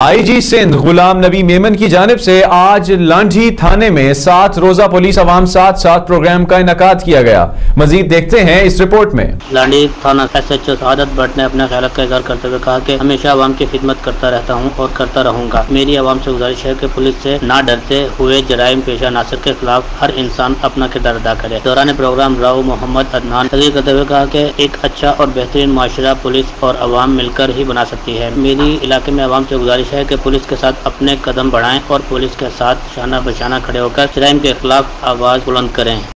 IG Sindh, Ghulam Nabi Memon की जानब से आज लांझी थाने में सात रोजा पुलिस अवाम साथ साथ प्रोग्राम का इनका किया गया। मजीद देखते हैं इस रिपोर्ट में। लांडी थाना S H O Saadat Bhatt ने अपने ख्याल का इजहार करते हुए कहा कि हमेशा आवाम की खिदमत करता रहता हूँ और करता रहूँगा। मेरी आवाम से गुजारिश है कि पुलिस से ना डरते हुए जराइम पेशा नासिर के खिलाफ हर इंसान अपना किरदार अदा करे। दौरान प्रोग्राम राव मोहम्मद अदनान तकरीर करते हुए कहा कि एक अच्छा और बेहतरीन माशरा पुलिस और अवाम मिलकर ही बना सकती है। मेरी इलाके में आवाम से गुजारिश है कि पुलिस के साथ अपने कदम बढ़ाएँ और पुलिस के साथ शाना बशाना खड़े होकर क्राइम के खिलाफ आवाज़ बुलंद करें।